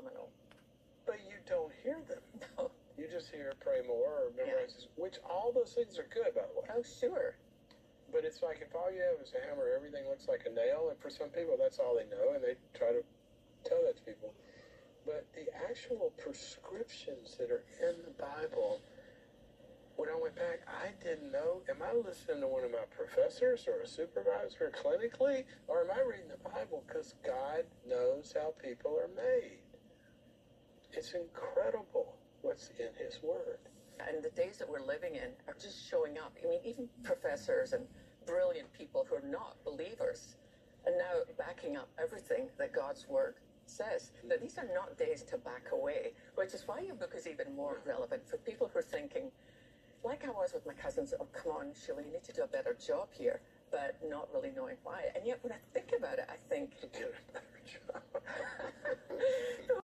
phenomenal. But you don't hear them. No. You just hear pray more or memorize, this, which all those things are good, by the way. Oh, sure. But it's like if all you have is a hammer, everything looks like a nail, and for some people that's all they know, and they try to tell that to people. But the actual prescriptions that are in the Bible, when I went back, I didn't know. Am I listening to one of my professors or a supervisor clinically, or am I reading the Bible because God knows how people are made? It's incredible what's in His Word. And the days that we're living in are just showing up. I mean, even professors and brilliant people who are not believers are now backing up everything that God's Word says. That these are not days to back away, which is why your book is even more relevant for people who are thinking, like I was with my cousins, oh, come on, Sheila, you need to do a better job here, but not really knowing why. And yet, when I think about it, I